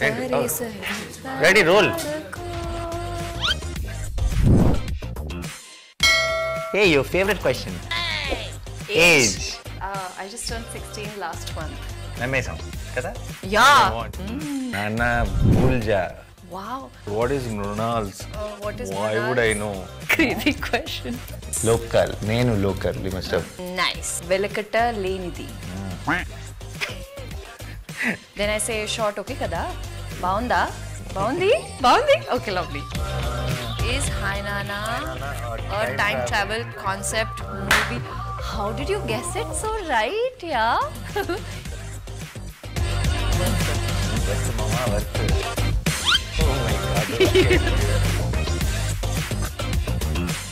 Ready ready roll a your favourite question age I just turn 16 last one yeah కదా yeah నాన్న బుల్జా Wow. What is Mrunal's? Uh, what is Why Mrunal's? would I know? Crazy question. Local. Nenu local. You must have. Nice. Velakata Lenidi. Mm. then I say short, okay kada? Bounda? Boundi? Boundi? Okay, lovely. Is Hi Nanna a time travel concept movie? How did you guess it so right, yeah?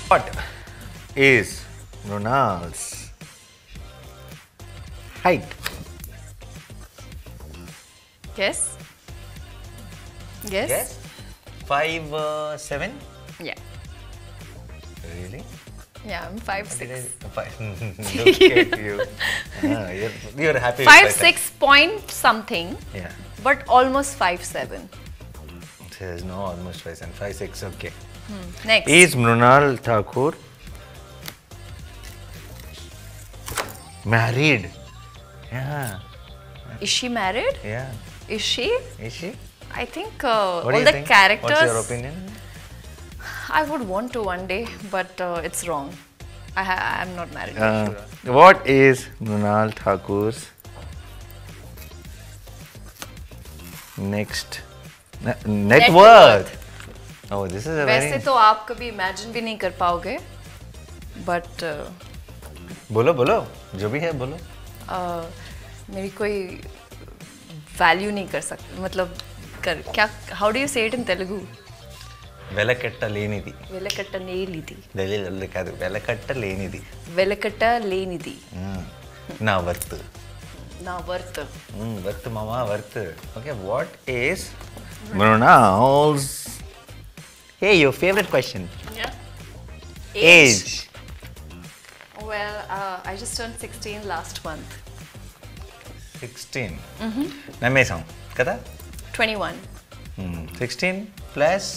what is Mrunal's height? Guess. Guess. Guess. Five, uh, seven. Yeah. Really? Yeah, I'm five six. Five, look at you. Ah, you're, you're happy. Five six point something. Yeah. But almost five seven. There's no almost five seven. Five six. Okay. Hmm. Next is Mrunal Thakur married? Yeah. Is she married? Yeah. Is she? Is she? I think uh, all the think? characters. What's your opinion? I would want to one day, but uh, it's wrong. I am not married. Uh, what is Mrunal Thakur's next net, net worth? Oh, this is a वैसे तो आप कभी imagine भी नहीं कर पाओगे, but uh, बोलो बोलो जो भी है बोलो. Uh, मेरी कोई वैल्यू नहीं कर सकती मतलब कर क्या how do you say it in Telugu వెలకట్ట లేనిది వెలకట్ట నేలిది దళిలు కాదు వెలకట్ట లేనిది వెలకట్ట లేనిది Mm. నా వర్త్ నా వర్త్ వర్త్ మామా worth okay what is Mrunal's hey your favourite question age Well, uh, I just turned 16 last month. Sixteen నమ్మేశాం కదా 21. Sixteen plus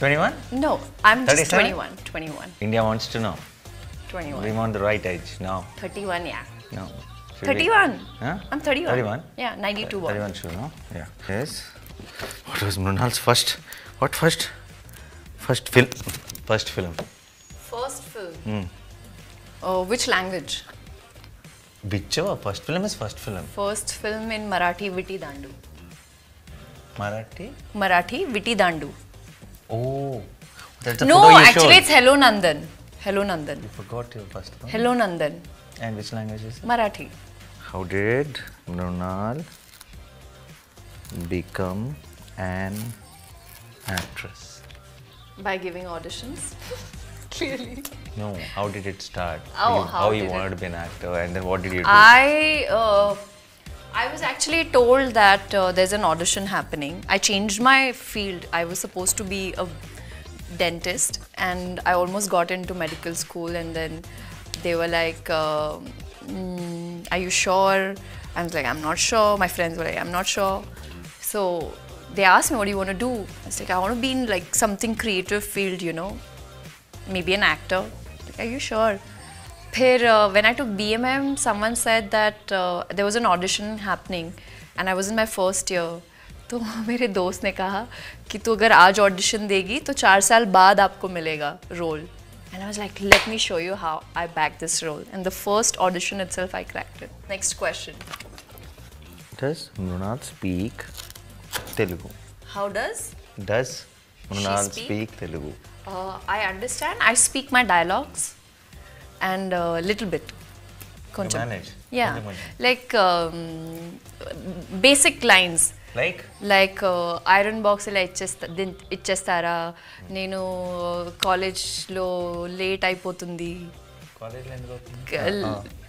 twenty one No, I'm just 37? 21. 21. India wants to no we 21. Want the right age no 31, yeah. No 31. Huh? I'm 31. 31? Yeah, 92 born. 31 should know. Yeah. Yes. What was Mrunal's first? What first? First film. First film. First film. Uh, which language? Bichava. First film is first film. First film in Marathi, Viti Dandu. Marathi. Marathi, Viti Dandu. Oh, that's the No, photo you actually showed. it's Hello Nandan. Hello Nandan. You forgot your first film. Hello Nandan. And which language is it? Marathi. How did Mrunal become an actress? By giving auditions. Clearly. No. How did it start? Oh, you, how you wanted it- to be an actor, and then what did you do? I uh, I was actually told that uh, there's an audition happening. I changed my field. I was supposed to be a dentist, and I almost got into medical school. And then they were like, uh, mm, "Are you sure?" I was like, "I'm not sure." My friends were like, "I'm not sure." So they asked me, "What do you want to do?" I was like, "I want to be in like something creative field, you know, maybe an actor." Like, Are you sure? फिर uh, when I took BMM, someone said that uh, there was an audition happening and I was in my first year. तो मेरे दोस्त ने कहा कि तू अगर आज ऑडिशन देगी तो चार साल बाद आपको मिलेगा role and I was like let me show you how I back this role and the first audition itself I cracked it next question Does Mrunal speak Telugu? How does Does Mrunal speak? speak Telugu? I understand I speak my dialogues and little bit కొంచెం yeah like basic lines like like iron box ఇలా ఇచ్చేస్తా ఇచ్చేస్తారా? నేను కాలేజ్లో late అయిపోతుంది.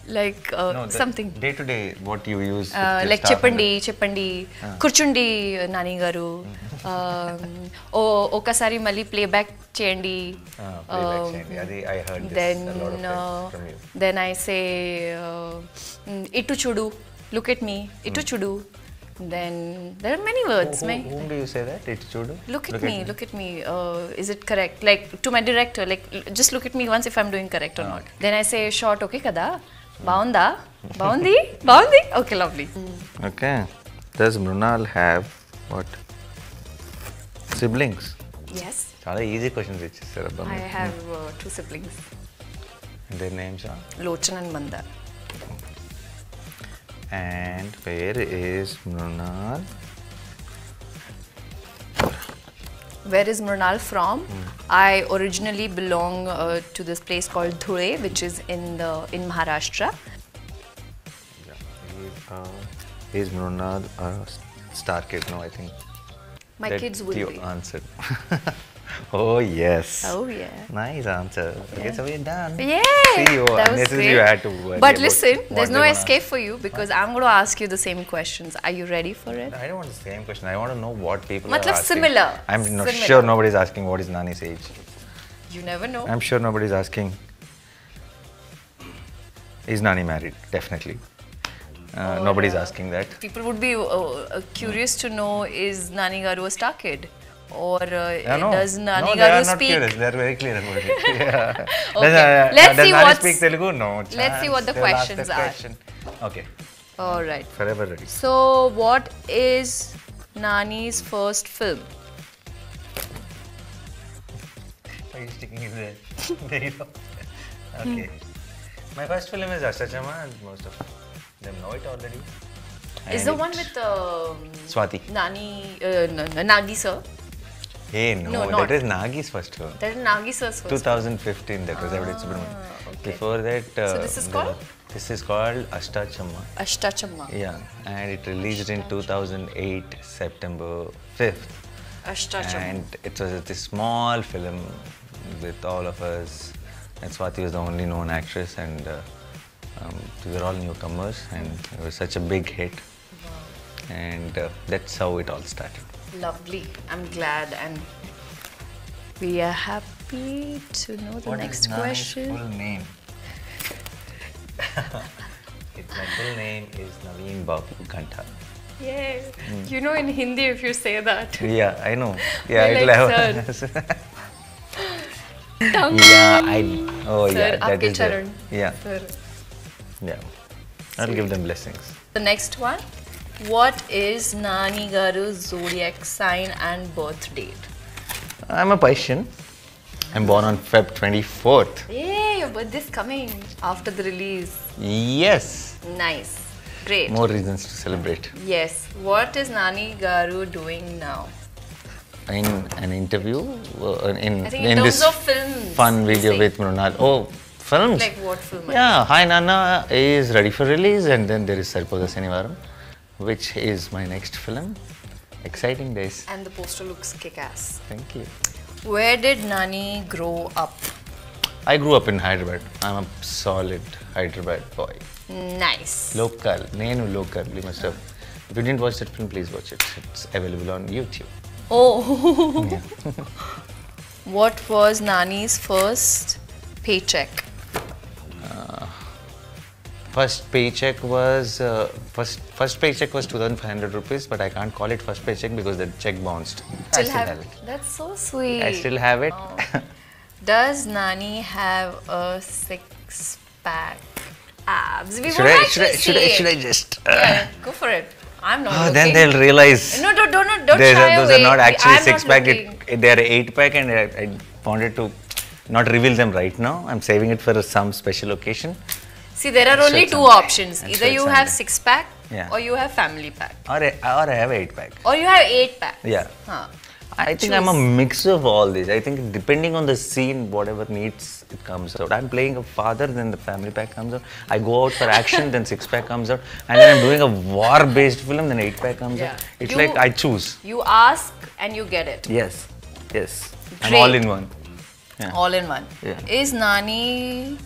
like uh, no, something day to day what you use uh, like chippandi chippandi ah. kurchundi uh, nani garu mm-hmm. um, oh okasari mali playback chendi. Ah, playback um, i heard this then a lot of uh, from you. then i say uh, mm, itu chudu look at me itu hmm. chudu then there are many words. Who, who, whom do you say that? It should. Look at me, at look at me. Uh, is it correct? Like to my director, like just look at me once if I'm doing correct or ah. not. Then I say short, okay, kada. బాగుందా? బాగుంది? బాగుంది? Okay lovely. Okay. Does Mrunal have what siblings yes చాలా easy questions ఇచ్చేస్తారు అబ్బా I have two siblings their names are Lochan and Mandar and పేర్ is Mrunal where is Mrunal from? Mm. I originally belong uh, to this place called Dhule, which is in the in Maharashtra. Yeah, he, uh, is Mrunal uh, a star kid? No, I think. My that kids would you be. answered. oh yes. Oh yeah. Nice answer. Okay, so we're done. Yeah. See you. That was great. you had to worry but listen, there's no escape for you because I'm going to ask you the same questions. Are you ready for it? I don't want the same question. I want to know what people Matlab are asking. similar. I'm not Similar. sure nobody's asking what is Nani's age. You never know. I'm sure nobody's asking. Is Nani married? Definitely. Uh, Oh, nobody's yeah. asking that. People would be uh, uh, curious to know is Nani Garu a star kid? Or uh, Yeah, no. does Nani no, they Garu are not speak? curious. They're very clear about it. Yeah. Okay. Does, uh, Let's does see Nani speak Telugu? No. Let's see what the They'll ask questions that are. question. Okay. All right. Forever ready. So, what is Nani's first film? Are you sticking it there? there you go. Okay. My first film is Ashtachamma and most of them know it already. Is And the one with um, Swati. Nani, uh, Nagi sir? Hey, no, No, that not- is Nagi's first film. That is Nagi sir's first. 2015, that was Yevade Subramanyam. Ah, okay. Before that, uh, So this is the- called? This is called Ashtachamma. Ashtachamma. Yeah, and it released in 2008, September 5th. Ashtachamma. And it was a small film with all of us. And Swati was the only known actress, and uh, um, we were all newcomers, and it was such a big hit. And uh, that's how it all started lovely. I'm glad and we are happy to know the what next is question. Nani's full name? it's my full name is Naveen Babu Ghanta. Yes. Mm. You know in Hindi if you say that. Yeah, I know. Yeah, it'll have. yeah, I. Oh, sir, yeah, that is charan. Yeah. Sir. Yeah. I'll give them blessings. The next one. What is Nani Garu's zodiac sign and birth date? I'm a Piscean. I'm born on Feb 24th. Yay, your birthday's coming after the release. Yes. Nice. Great. More reasons to celebrate. Yes. What is Nani Garu doing now? In an interview, uh, in, I think in this of films. fun video with Mrunal. Oh, films. Like what film? Yeah, Hi Nanna is ready for release, and then there is Saripodhaa Sanivaaram, which is my next film. Exciting days. And the poster looks kick-ass. Thank you. Where did Nani grow up? I grew up in Hyderabad. I'm a solid Hyderabad boy. Nice. Local. Nenu local. You must have. If you didn't watch that film, please watch it. It's available on YouTube. Oh. what was Nani's first paycheck? First paycheck was uh, first first paycheck was 2,500 rupees, but I can't call it first paycheck because the check bounced. I still have it. That's so sweet. I still have it. Does Nani have a six pack abs? We should, I, should I should I should I just? Uh, Yeah, go for it. I'm not ah, looking. then they'll realize. No, don't, don't, don't shy a- those away. are not actually I'm six not pack. It, they are eight pack, and I, I wanted to not reveal them right now. I'm saving it for some special occasion. See, there are only two options. Either you have six pack Yeah. or you have family pack. Or I, or I have eight pack. Or you have eight pack. Yeah. Huh. I think I'm a mix of all this. I think depending on the scene, whatever needs, it comes out. I'm playing a father, then the family pack comes out. I go out for action, then six pack comes out. And then I'm doing a war-based film, then eight pack comes Yeah. out. It's You- like I choose. You ask and you get it. Yes, yes. I'm all in one. Yeah. All in one. Yeah. Is Nani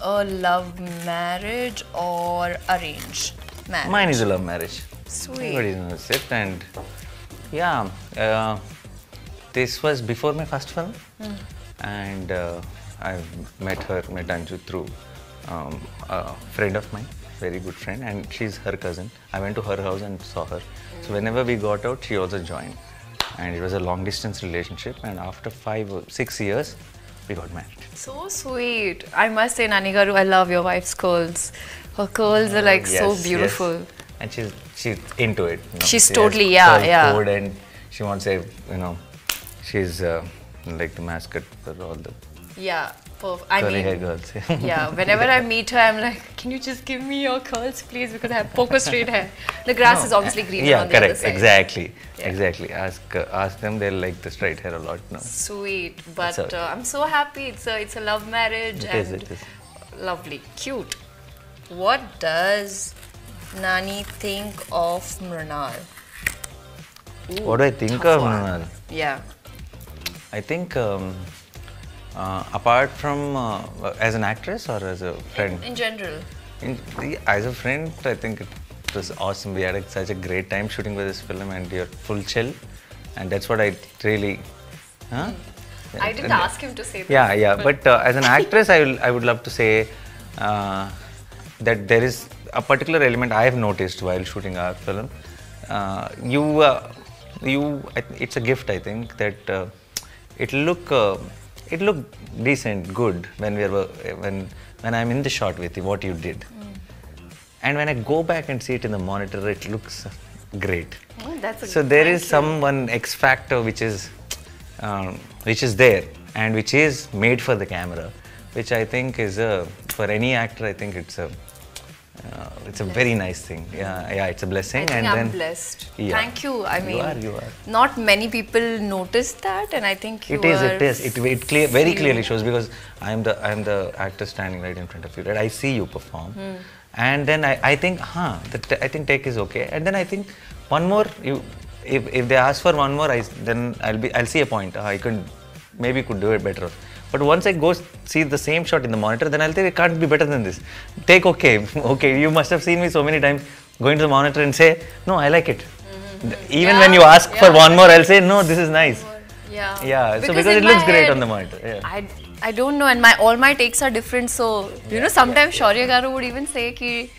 a love marriage or arranged marriage? Mine is a love marriage. Sweet. Everybody knows it. And yeah, uh, this was before my first film. Hmm. And uh, I met her, met Anju through um, a friend of mine. very good friend, and she's her cousin. I went to her house and saw her. So whenever we got out, she also joined, and it was a long distance relationship. And after five six years, we got married. So sweet. I must say, Nani Garu, I love your wife's curls. Her curls are like so Yes, yes. beautiful. And she's she's into it. you know. She's She totally- yeah, yeah. and she wants to, you know, she's uh, like the mascot for all the Yeah, perf- I curly mean, girls. yeah, whenever I meet her, I'm like, can you just give me your curls, please? Because I have poker straight hair. The grass is obviously greener yeah, on the other side. Exactly. Yeah. Exactly. Ask uh, ask them. They'll like the straight hair a lot. No. Sweet, but uh, I'm so happy. It's a it's a love marriage It is, and it is. lovely, cute. What does Nani think of Mrunal? What do I think of. Mrunal? Yeah. I think um, uh, apart from uh, as an actress or as a friend, In general. in, as a friend, I think it was awesome. We had such a great time shooting with this film, and you're full chill, and that's what I really. Huh? I didn't ask him to say that. Yeah, yeah. But uh, as an actress, I will, I would love to say uh, that there is a particular element I have noticed while shooting our film. Uh, you, uh, you, it's a gift. I think that uh, it look, uh, it looked decent, good when we wo- when when I'm in the shot with you. What you did, and when I go back and see it in the monitor, it looks great. Oh, So there is some one X factor which is um, which is there and which is made for the camera, which I think is a for any actor. I think it's a uh, it's a very nice thing. Yeah, yeah, it's a blessing. I think and I'm then blessed. Yeah. Thank you. I mean, You are, you are. not many people notice that, and I think you It is, it is. It, it clear, very clearly shows because I'm the I'm the actor standing right in front of you. Right, I see you perform, Hmm. and then I, I think, huh, the t- I think take is okay, and then I think one more. You, if, if they ask for one more, I then I'll be I'll see a point. Uh, I could maybe could do it better. But once I go see the same shot in the monitor, then I'll think it can't be better than this. Take okay, okay. You must have seen me so many times going to the monitor and say, no, I like it. Even when Mm-hmm. Yeah, you ask for one more, I'll say, no, this is nice. Yeah. Yeah, so because it looks great on the monitor, yeah. I, I don't know, and my all my takes are different. So you know, sometimes Shaurya Garu would even say ki,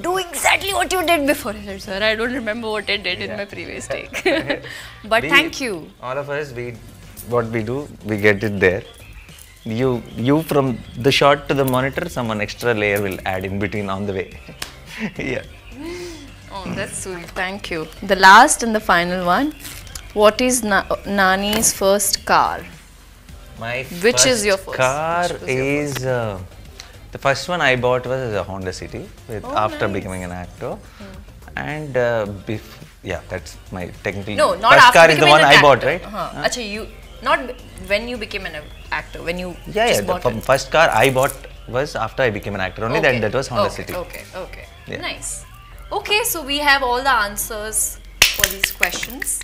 do exactly what you did before. I sir, I don't remember what I did in my previous take. but We- thank you. All of us, we what we do, we get it there. You you from the shot to the monitor, someone extra layer will add in between on the way. yeah. Oh, that's sweet. Thank you. The last and the final one. What is Na- Nani's first car? My Which is your first? car Which was your is uh, the first one I bought was a Honda City with Oh, after nice. Hmm. becoming an actor, and uh, yeah, that's my technically No, not first after car is the one I bought, right? Uh-huh. Acha, you not when you became an actor. When you Yeah, yeah. The it. first car I bought was after I became an actor. Only Okay, then that was Honda okay, City. Okay, okay. Yeah. Nice. Okay, so we have all the answers for these questions.